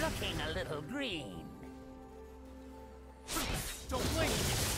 looking a little green. Don't! Pumpkin!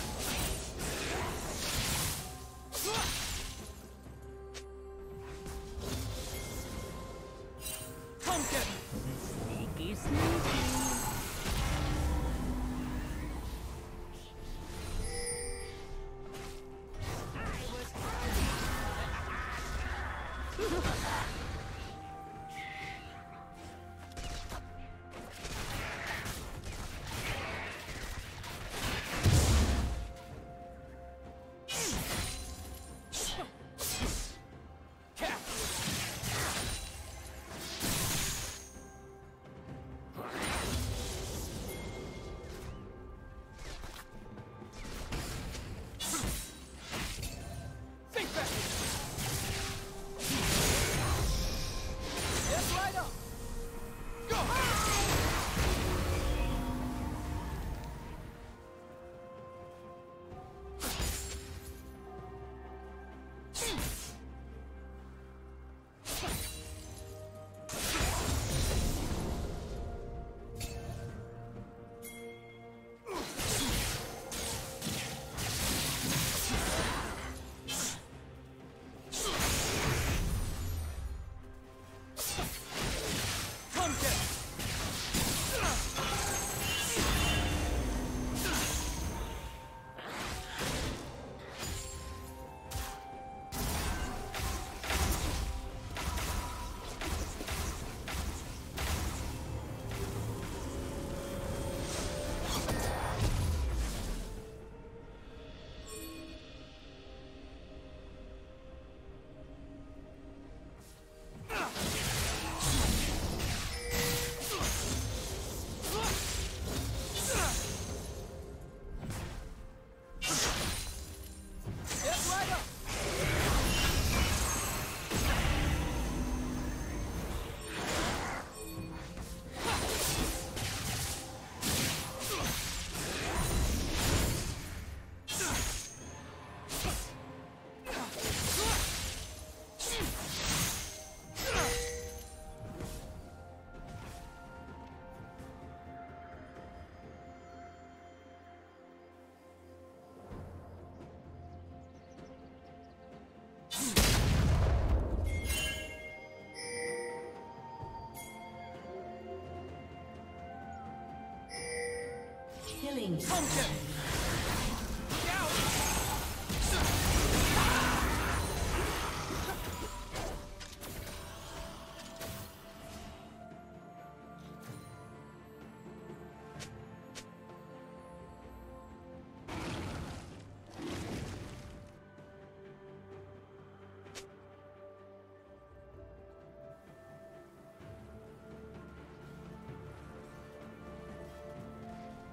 Killing Pumpkin!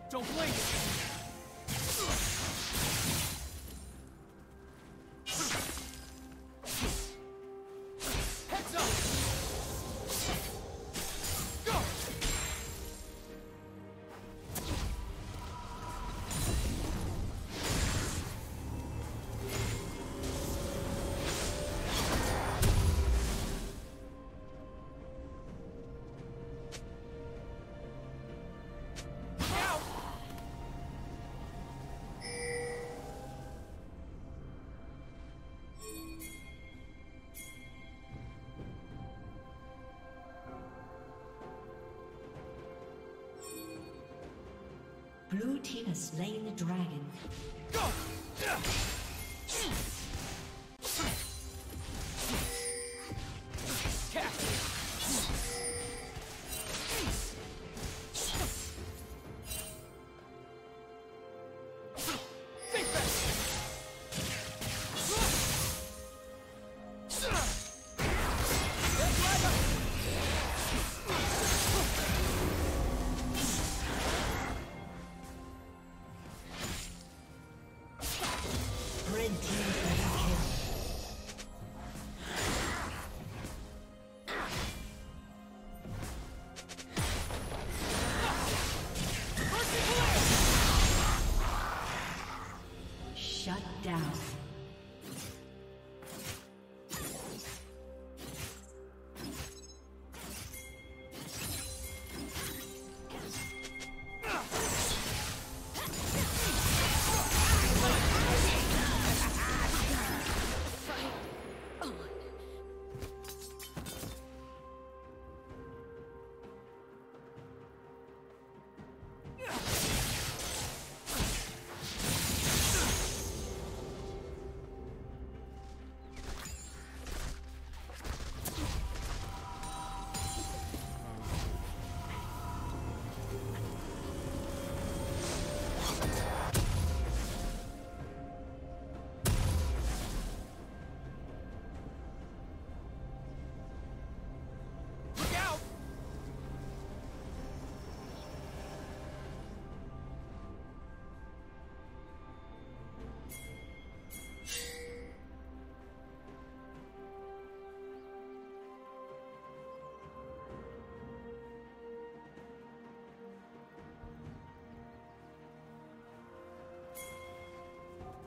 Don't blink! Blue team has slain the dragon. Go!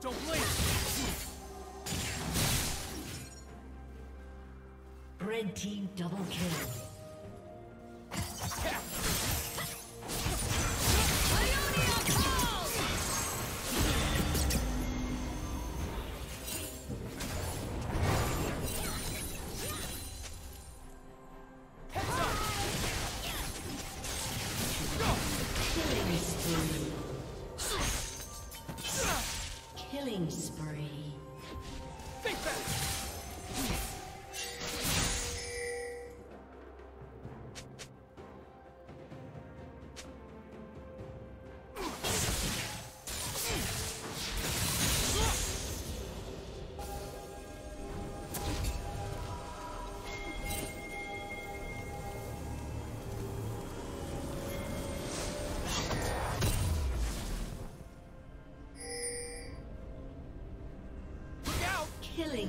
Don't blink! Red team double kill. Tap! Heads up! Killing spree. Killing spree.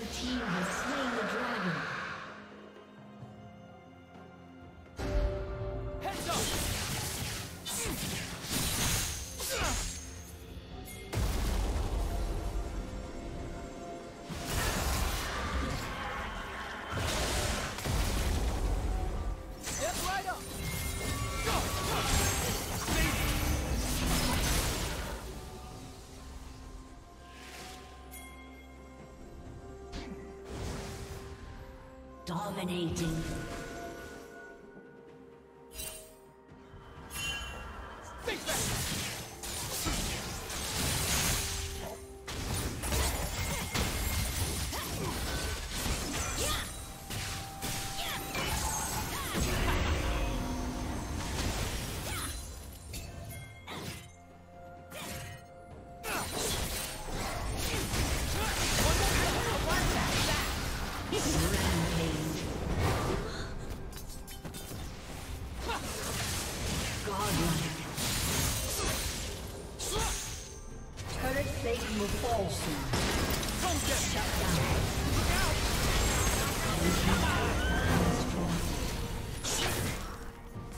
Red team Dominating.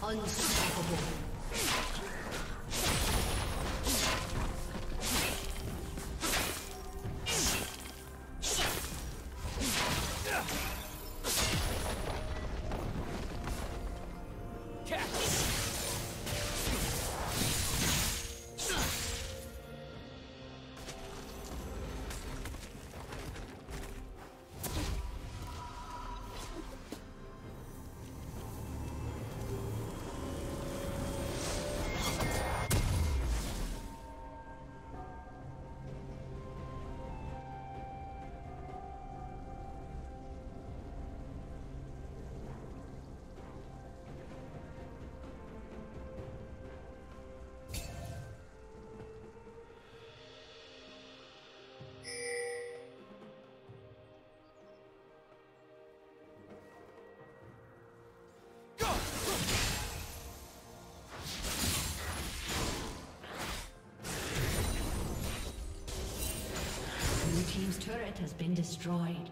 Unstoppable. has been destroyed.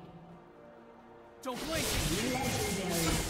Don't blink! Legendary.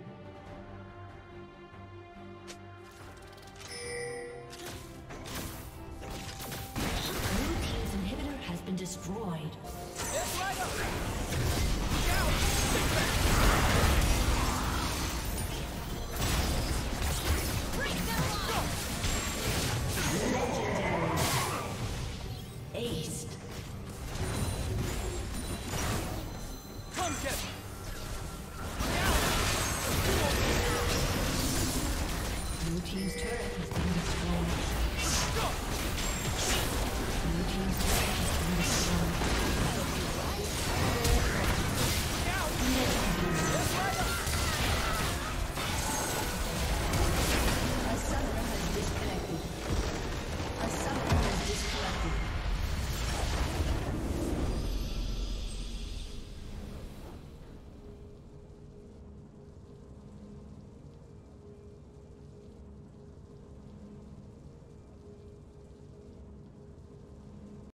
Duncan! Blue Team's turret